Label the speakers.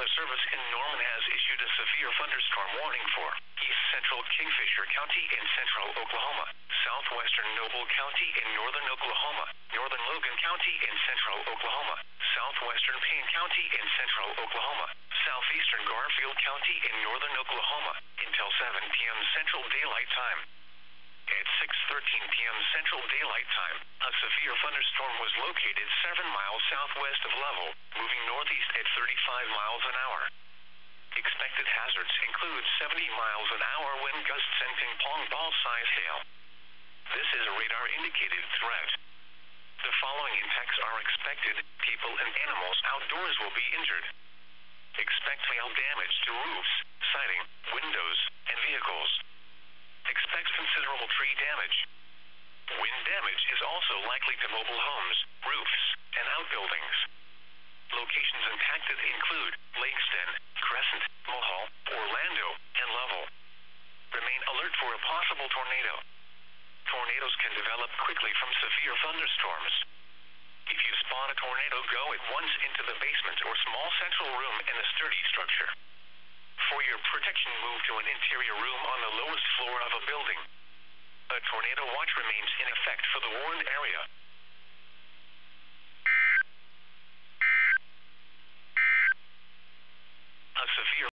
Speaker 1: Weather Service in Norman has issued a severe thunderstorm warning for east central Kingfisher County in central Oklahoma, southwestern Noble County in northern Oklahoma, northern Logan County in central Oklahoma, southwestern Payne County in central Oklahoma, southeastern Garfield County in northern Oklahoma until 7 p.m. Central Daylight Time. At 6.13 p.m. Central Daylight Time, a severe thunderstorm was located 7 miles southwest of Lovell, at 35 miles an hour. Expected hazards include 70 miles an hour wind gusts and ping pong ball size hail. This is a radar indicated threat. The following impacts are expected. People and animals outdoors will be injured. Expect hail damage to roofs, siding, windows, and vehicles. Expect considerable tree damage. Wind damage is also likely to mobile homes, roofs, and outbuildings. Locations impacted include Langston, Crescent, Mulhall, Orlando, and Lovell. Remain alert for a possible tornado. Tornadoes can develop quickly from severe thunderstorms. If you spot a tornado, go at once into the basement or small central room in a sturdy structure. For your protection, move to an interior room on the lowest floor of a building. A tornado watch remains in effect for the warned area